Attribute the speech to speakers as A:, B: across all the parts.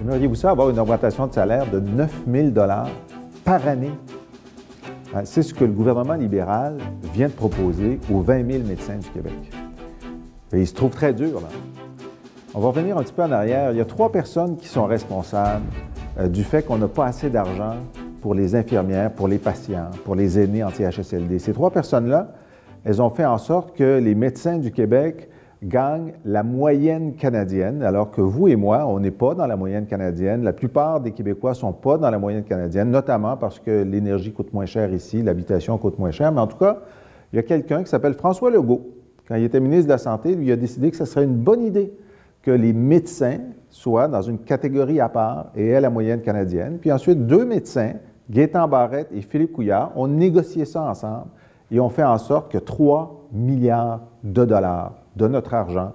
A: Aimeriez-vous ça avoir une augmentation de salaire de 9 000 par année? Ben, c'est ce que le gouvernement libéral vient de proposer aux 20 000 médecins du Québec. Et il se trouve très dur, là. On va revenir un petit peu en arrière. Il y a trois personnes qui sont responsables euh, du fait qu'on n'a pas assez d'argent pour les infirmières, pour les patients, pour les aînés en CHSLD. Ces trois personnes-là, elles ont fait en sorte que les médecins du Québec gagnent la moyenne canadienne, alors que vous et moi, on n'est pas dans la moyenne canadienne. La plupart des Québécois ne sont pas dans la moyenne canadienne, notamment parce que l'énergie coûte moins cher ici, l'habitation coûte moins cher. Mais en tout cas, il y a quelqu'un qui s'appelle François Legault. Quand il était ministre de la Santé, lui a décidé que ce serait une bonne idée que les médecins soient dans une catégorie à part et aient la moyenne canadienne. Puis ensuite, deux médecins, Gaétan Barrette et Philippe Couillard, ont négocié ça ensemble et ont fait en sorte que 3 milliards de dollars de notre argent,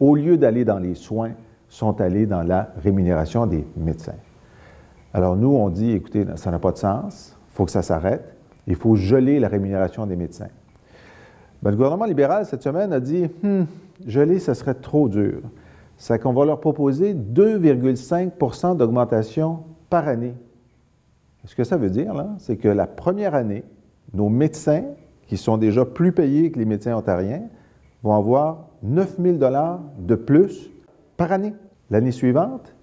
A: au lieu d'aller dans les soins, sont allés dans la rémunération des médecins. Alors nous, on dit, écoutez, ça n'a pas de sens, il faut que ça s'arrête, il faut geler la rémunération des médecins. Ben, le gouvernement libéral, cette semaine, a dit, hum, geler, ce serait trop dur. C'est qu'on va leur proposer 2,5% d'augmentation par année. Ce que ça veut dire, là, c'est que la première année, nos médecins, qui sont déjà plus payés que les médecins ontariens, vont avoir 9 000 de plus par année. L'année suivante,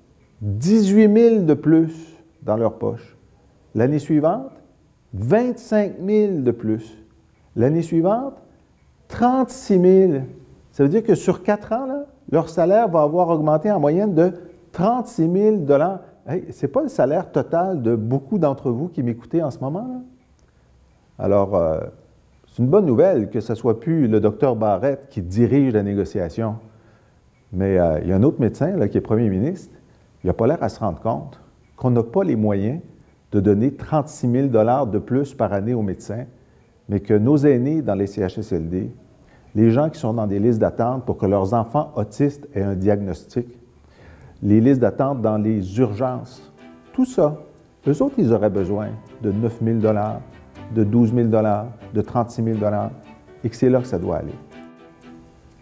A: 18 000 de plus dans leur poche. L'année suivante, 25 000 de plus. L'année suivante, 36 000. Ça veut dire que sur quatre ans, leur salaire va avoir augmenté en moyenne de 36 000 hey, Ce n'est pas le salaire total de beaucoup d'entre vous qui m'écoutez en ce moment. Là? Alors, euh, c'est une bonne nouvelle que ce soit plus le docteur Barrette qui dirige la négociation. Mais euh, il y a un autre médecin là, qui est premier ministre. Il n'a pas l'air à se rendre compte qu'on n'a pas les moyens de donner 36 000 de plus par année aux médecins, mais que nos aînés dans les CHSLD, les gens qui sont dans des listes d'attente pour que leurs enfants autistes aient un diagnostic, les listes d'attente dans les urgences, tout ça, eux autres, ils auraient besoin de 9 000 de 12 000 de 36 000 et que c'est là que ça doit aller.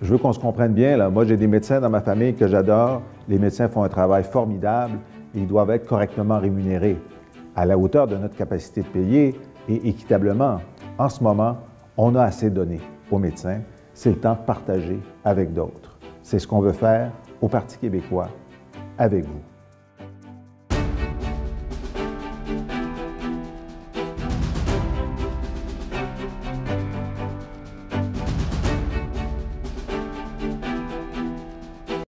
A: Je veux qu'on se comprenne bien. Là. Moi, j'ai des médecins dans ma famille que j'adore. Les médecins font un travail formidable et ils doivent être correctement rémunérés, à la hauteur de notre capacité de payer et équitablement. En ce moment, on a assez donné aux médecins. C'est le temps de partager avec d'autres. C'est ce qu'on veut faire au Parti québécois avec vous.